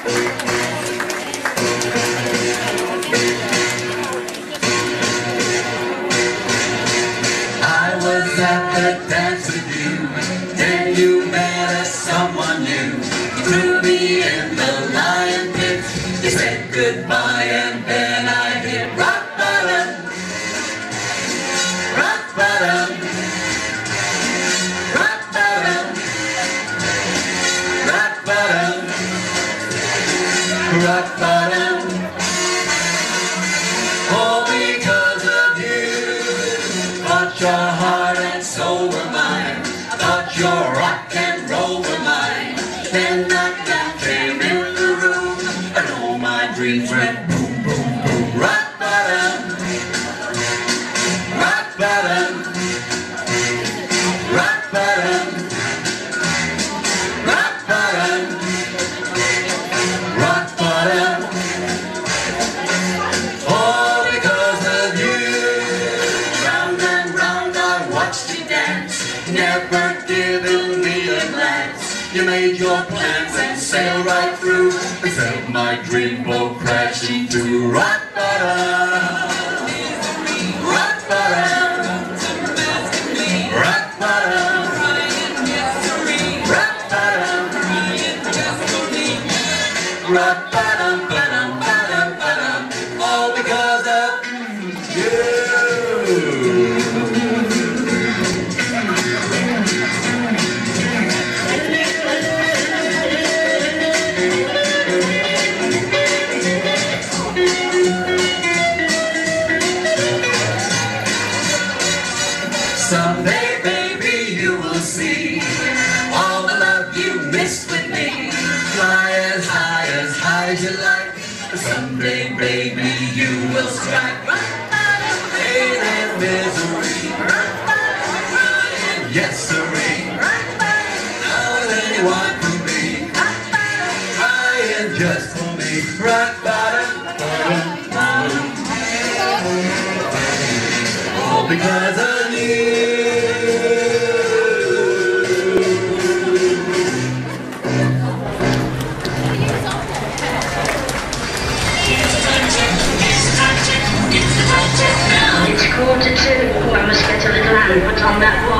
I was at the dance with you, then you met someone new. You threw me in the lion pit, you said goodbye and then I Rock bottom. All because of you. Your heart and soul were mine. Your rock and roll were mine. Then that guy came in the room, and all my dreams went never giving me a glance. You made your plans and sailed right through, and my dream crashing to rock bottom. Someday, baby, you will see all the love you missed as high you like. Someday, baby, you will strike right out of pain and misery. Yes, sirree. All that anyone can be. Trying just for me. Rock bottom, It's quarter to. Oh, I must get a little hand put on that watch.